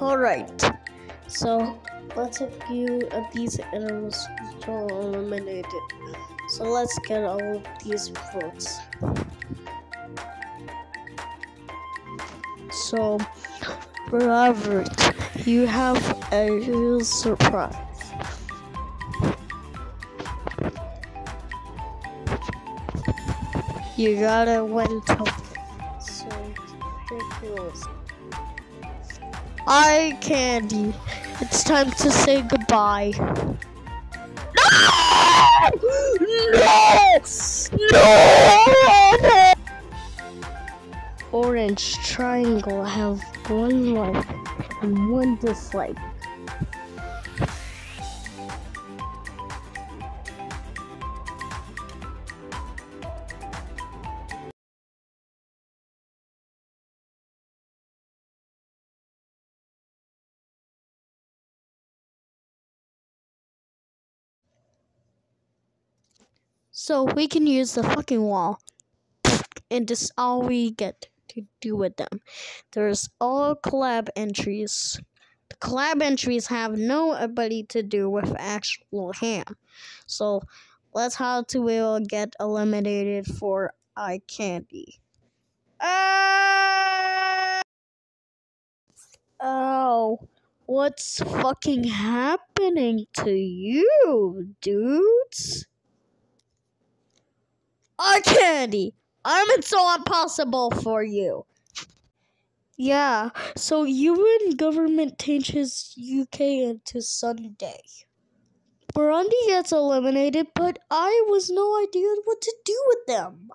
Alright, so let's a few of these animals eliminated. So let's get all of these votes. So, Robert, you have a little surprise. You gotta win to so ridiculous. Eye candy. It's time to say goodbye. No! No! No! Orange triangle have one like and one dislike. So we can use the fucking wall. And this all we get to do with them. There's all collab entries. The collab entries have no ability to do with actual ham. So let's how to will get eliminated for eye candy. Ah! Oh, what's fucking happening to you, dudes? Eye candy! I'm it so impossible for you. Yeah, so UN government changes UK into Sunday. Burundi gets eliminated, but I was no idea what to do with them.